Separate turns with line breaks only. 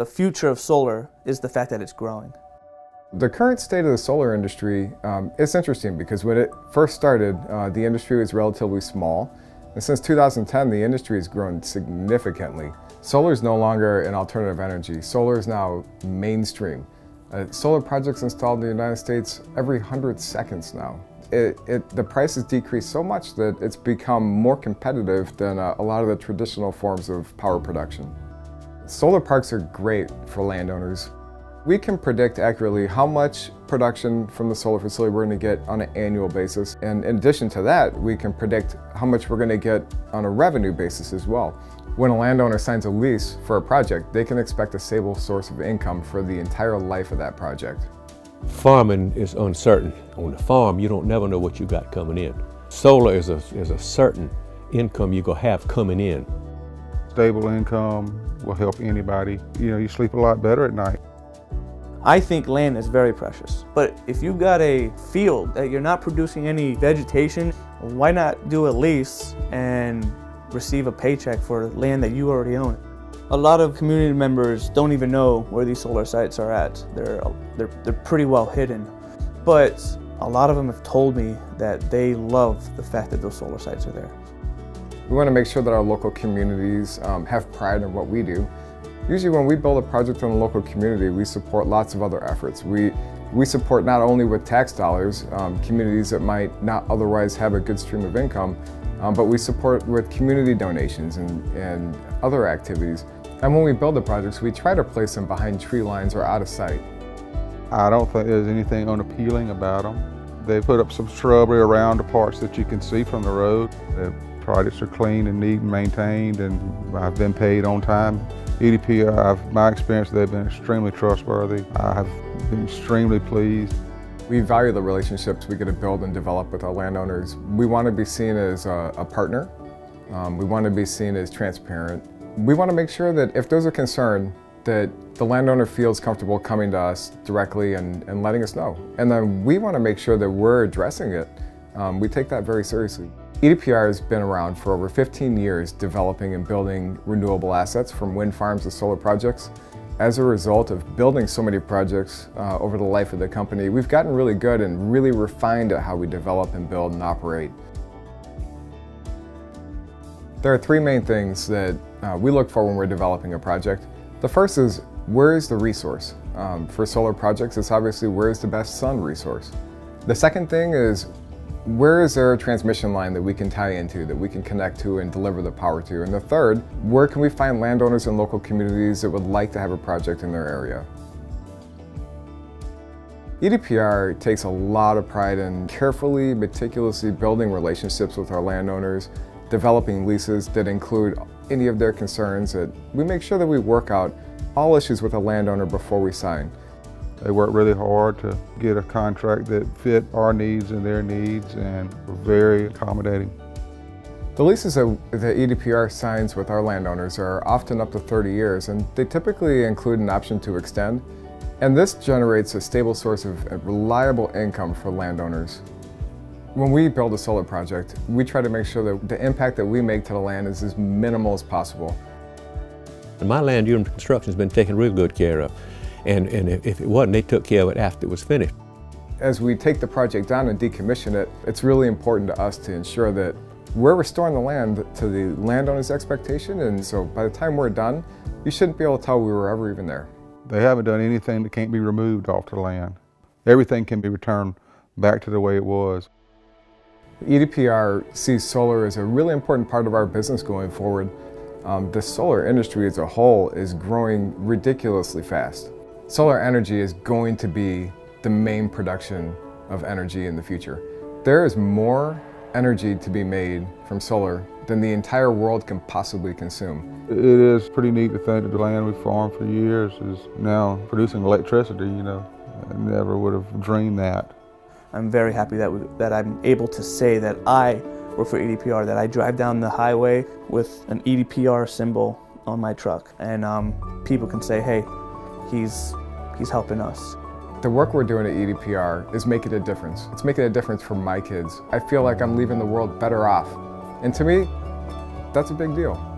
the future of solar is the fact that it's growing.
The current state of the solar industry um, is interesting because when it first started, uh, the industry was relatively small. And since 2010, the industry has grown significantly. Solar is no longer an alternative energy. Solar is now mainstream. Uh, solar projects installed in the United States every 100 seconds now. It, it, the price has decreased so much that it's become more competitive than uh, a lot of the traditional forms of power production. Solar parks are great for landowners. We can predict accurately how much production from the solar facility we're going to get on an annual basis. And in addition to that, we can predict how much we're going to get on a revenue basis as well. When a landowner signs a lease for a project, they can expect a stable source of income for the entire life of that project.
Farming is uncertain. On the farm, you don't never know what you got coming in. Solar is a, is a certain income you're going to have coming in.
Stable income will help anybody. You know, you sleep a lot better at night.
I think land is very precious. But if you've got a field that you're not producing any vegetation, why not do a lease and receive a paycheck for land that you already own? A lot of community members don't even know where these solar sites are at. They're, they're, they're pretty well hidden. But a lot of them have told me that they love the fact that those solar sites are there.
We want to make sure that our local communities um, have pride in what we do Usually when we build a project in the local community, we support lots of other efforts. We, we support not only with tax dollars, um, communities that might not otherwise have a good stream of income, um, but we support with community donations and, and other activities. And when we build the projects, we try to place them behind tree lines or out of sight.
I don't think there's anything unappealing about them. They put up some shrubbery around the parts that you can see from the road. The projects are clean and neat and maintained and I've been paid on time. EDP, I've, my experience, they've been extremely trustworthy. I have been extremely pleased.
We value the relationships we get to build and develop with our landowners. We want to be seen as a, a partner. Um, we want to be seen as transparent. We want to make sure that if there's a concern, that the landowner feels comfortable coming to us directly and, and letting us know. And then we want to make sure that we're addressing it. Um, we take that very seriously. EDPR has been around for over 15 years developing and building renewable assets from wind farms to solar projects. As a result of building so many projects uh, over the life of the company, we've gotten really good and really refined at how we develop and build and operate. There are three main things that uh, we look for when we're developing a project. The first is where is the resource? Um, for solar projects, it's obviously where is the best sun resource. The second thing is where is there a transmission line that we can tie into, that we can connect to and deliver the power to? And the third, where can we find landowners and local communities that would like to have a project in their area? EDPR takes a lot of pride in carefully, meticulously building relationships with our landowners, developing leases that include any of their concerns, that we make sure that we work out all issues with a landowner before we sign.
They worked really hard to get a contract that fit our needs and their needs and were very accommodating.
The leases that the EDPR signs with our landowners are often up to 30 years and they typically include an option to extend and this generates a stable source of reliable income for landowners. When we build a solar project, we try to make sure that the impact that we make to the land is as minimal as possible.
My land during construction has been taken real good care of. And, and if it wasn't, they took care of it after it was finished.
As we take the project down and decommission it, it's really important to us to ensure that we're restoring the land to the landowner's expectation, and so by the time we're done, you shouldn't be able to tell we were ever even there.
They haven't done anything that can't be removed off the land. Everything can be returned back to the way it was.
EDPR sees solar as a really important part of our business going forward. Um, the solar industry as a whole is growing ridiculously fast. Solar energy is going to be the main production of energy in the future. There is more energy to be made from solar than the entire world can possibly consume.
It is pretty neat to think that the land we farmed for years is now producing electricity, you know. I never would have dreamed that.
I'm very happy that, we, that I'm able to say that I work for EDPR, that I drive down the highway with an EDPR symbol on my truck. And um, people can say, hey, he's He's helping us.
The work we're doing at EDPR is making a difference. It's making a difference for my kids. I feel like I'm leaving the world better off. And to me, that's a big deal.